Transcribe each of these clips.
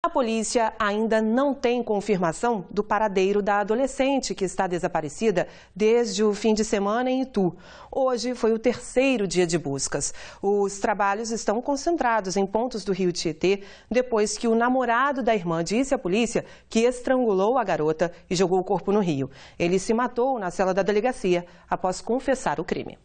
A polícia ainda não tem confirmação do paradeiro da adolescente que está desaparecida desde o fim de semana em Itu. Hoje foi o terceiro dia de buscas. Os trabalhos estão concentrados em pontos do rio Tietê depois que o namorado da irmã disse à polícia que estrangulou a garota e jogou o corpo no rio. Ele se matou na cela da delegacia após confessar o crime.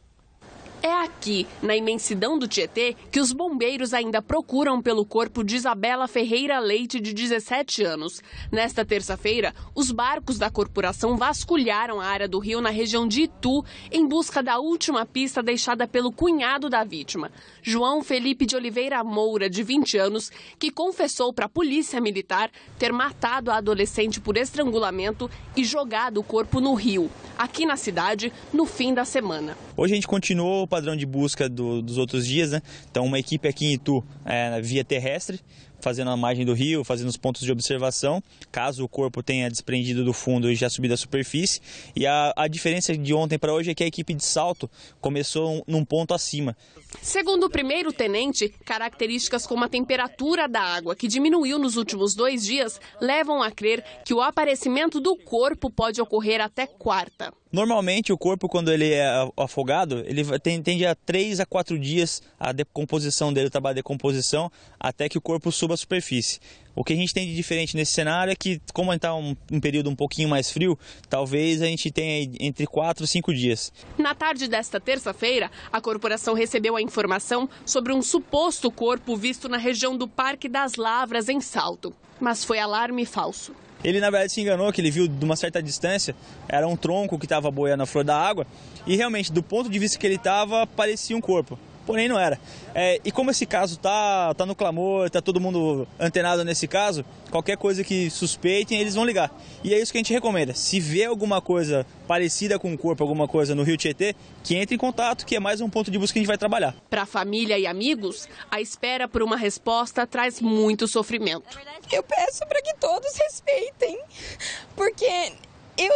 É aqui, na imensidão do Tietê, que os bombeiros ainda procuram pelo corpo de Isabela Ferreira Leite, de 17 anos. Nesta terça-feira, os barcos da corporação vasculharam a área do rio na região de Itu em busca da última pista deixada pelo cunhado da vítima, João Felipe de Oliveira Moura, de 20 anos, que confessou para a polícia militar ter matado a adolescente por estrangulamento e jogado o corpo no rio, aqui na cidade, no fim da semana. Hoje a gente continuou padrão de busca do, dos outros dias, né? Então, uma equipe aqui em Itu, é, via terrestre, fazendo a margem do rio, fazendo os pontos de observação, caso o corpo tenha desprendido do fundo e já subido à superfície. E a, a diferença de ontem para hoje é que a equipe de salto começou num ponto acima. Segundo o primeiro tenente, características como a temperatura da água, que diminuiu nos últimos dois dias, levam a crer que o aparecimento do corpo pode ocorrer até quarta. Normalmente o corpo, quando ele é afogado, ele tende a 3 a 4 dias a decomposição dele, o trabalho de decomposição, até que o corpo suba à superfície. O que a gente tem de diferente nesse cenário é que, como está um, um, período um pouquinho mais frio, talvez a gente tenha entre 4 e 5 dias. Na tarde desta terça-feira, a corporação recebeu a informação sobre um suposto corpo visto na região do Parque das Lavras, em Salto. Mas foi alarme falso. Ele na verdade se enganou, que ele viu de uma certa distância, era um tronco que estava boiando na flor da água, e realmente, do ponto de vista que ele estava, parecia um corpo porém não era. É, e como esse caso tá, tá no clamor, tá todo mundo antenado nesse caso, qualquer coisa que suspeitem, eles vão ligar. E é isso que a gente recomenda. Se vê alguma coisa parecida com o corpo, alguma coisa no Rio Tietê, que entre em contato, que é mais um ponto de busca que a gente vai trabalhar. Para a família e amigos, a espera por uma resposta traz muito sofrimento. Eu peço para que todos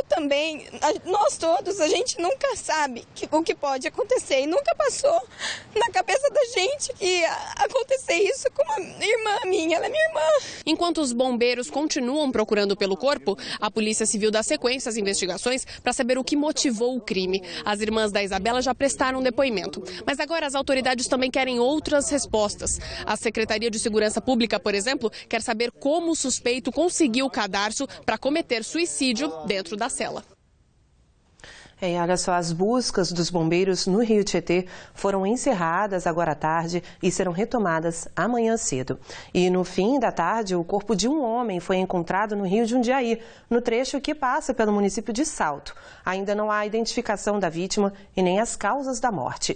também, nós todos, a gente nunca sabe que, o que pode acontecer e nunca passou na cabeça da gente que acontecer isso com uma irmã minha, ela é minha irmã. Enquanto os bombeiros continuam procurando pelo corpo, a Polícia Civil dá sequência às investigações para saber o que motivou o crime. As irmãs da Isabela já prestaram depoimento, mas agora as autoridades também querem outras respostas. A Secretaria de Segurança Pública, por exemplo, quer saber como o suspeito conseguiu o cadarço para cometer suicídio dentro dentro da cela. É, olha só, as buscas dos bombeiros no Rio Tietê foram encerradas agora à tarde e serão retomadas amanhã cedo. E no fim da tarde, o corpo de um homem foi encontrado no Rio Jundiaí, no trecho que passa pelo município de Salto. Ainda não há identificação da vítima e nem as causas da morte.